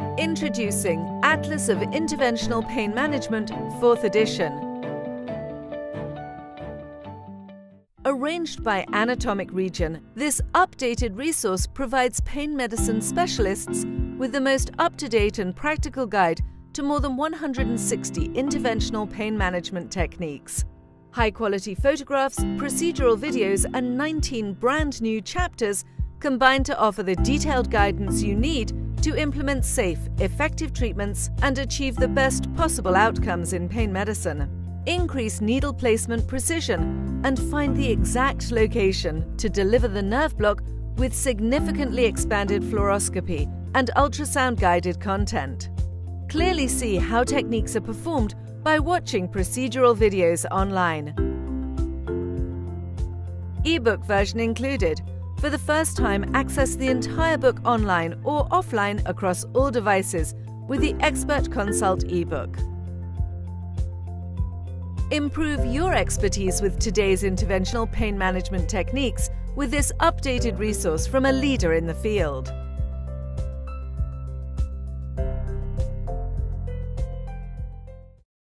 Introducing Atlas of Interventional Pain Management, 4th edition. Arranged by anatomic region, this updated resource provides pain medicine specialists with the most up-to-date and practical guide to more than 160 interventional pain management techniques. High-quality photographs, procedural videos and 19 brand new chapters combine to offer the detailed guidance you need to implement safe, effective treatments and achieve the best possible outcomes in pain medicine. Increase needle placement precision and find the exact location to deliver the nerve block with significantly expanded fluoroscopy and ultrasound guided content. Clearly see how techniques are performed by watching procedural videos online. Ebook version included for the first time, access the entire book online or offline across all devices with the Expert Consult ebook. Improve your expertise with today's interventional pain management techniques with this updated resource from a leader in the field.